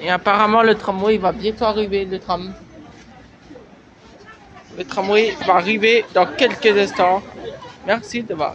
Et apparemment, le tramway va bientôt arriver, le tram. Le tramway va arriver dans quelques instants. Merci de voir.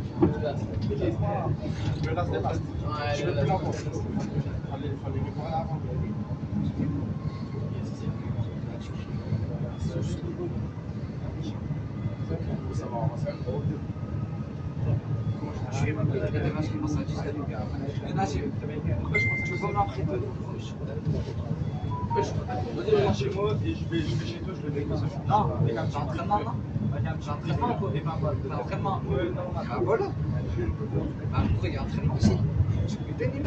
Je vais m'appeler la démarche qui commence à 10 Tu peux m'apprêter chez moi et je vais, je vais chez toi, je vais. Non, mais quand j'ai entraînement, non J'ai entraînement, quoi. Entraînement Ah, voilà. Ah, pourquoi il y a entraînement aussi il est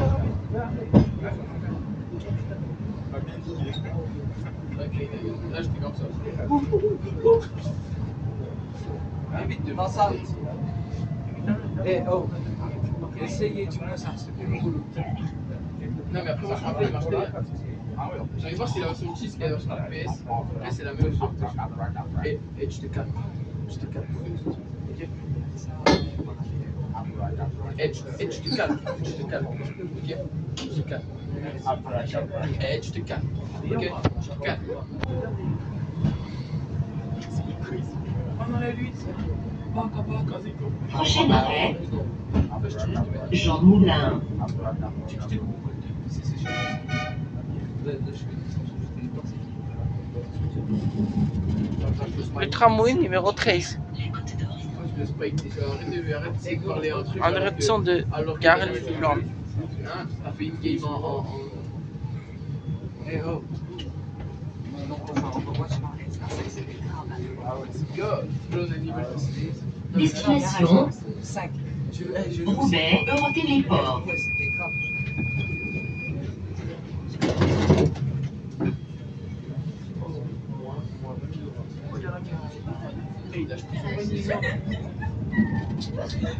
Là, j'étais comme ça. Mais vite, devant ça. Eh, oh. Essayez du moins ça, c'est. Non, mais après, moi, je il marche derrière. J'arrive voir si la version 6 et la version PS. Après, c'est la même chose. Et, et tu te calmes. Tu te calmes. Ok et tu, et tu te calmes. Tu te calmes. Ok Tu te calmes. Et tu te calmes. Ok Tu te calmes. Prochain arrêt Jean Moulin. Le tramway numéro 13. En direction de oh. Destination 5. Roubaix, Eurotéléport. C'était grave. Je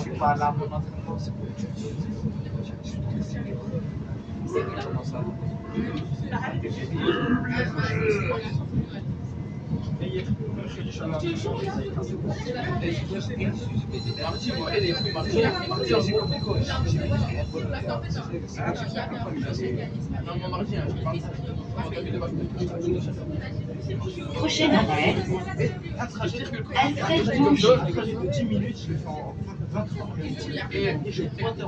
suis pas là? pour l'entraînement, c'est pour Comment ça Mardi, moi, elle est pris mardi. Mardi, j'ai compris quoi. Non, moi, mardi, hein, je parle. Prochain arrêt Alfred Comme Bouche. ça, le trajet de 10 minutes, je le fais en 23 minutes. Et, je pointe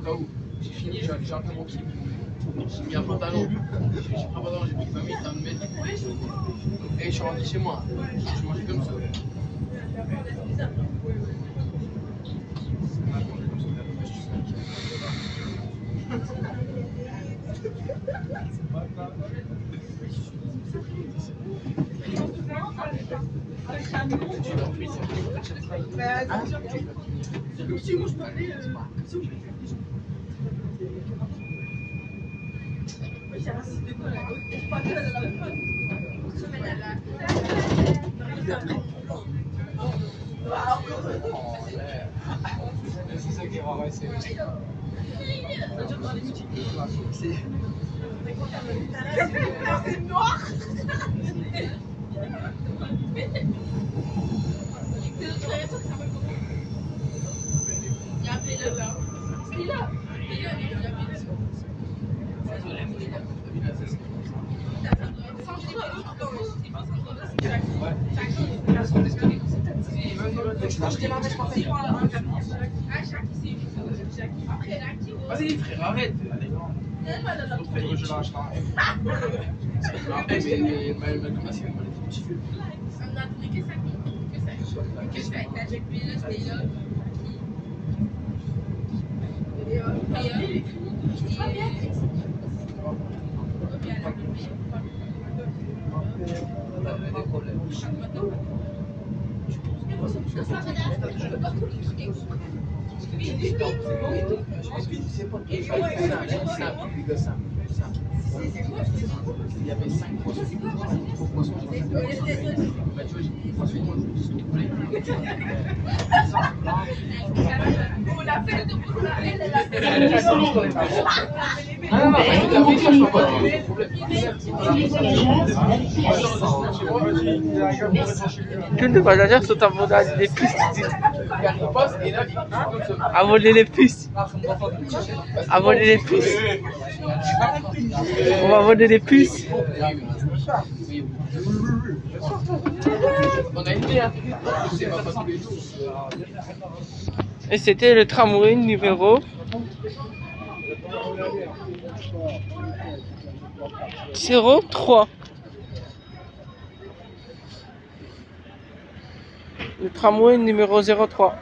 cas où, j'ai fini, j'ai un peu. J'ai mis un pantalon. J'ai pris un pantalon, j'ai pris 20 minutes à me mettre. Et je suis rentré chez moi. Je mangeais comme ça. C'est ça qui est marrant, c'est. je démarrais, je pensais. Vas-y frère, arrête, c'est des problèmes. Je pense que tu pas. Et simple, simple, les gars, simple, simple. Il y avait 5 poissons. Pour poissons, j'ai pas fait Bah, vois pas, pas de voyageurs sont à comme ça. À voler les. Ah, chaîne. À voler les puces. On va voler les puces. Hein. Et c'était le tramway numéro 03. Le tramway numéro 03.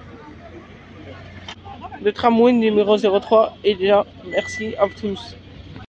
Le tramway numéro 03 est là. Merci à tous.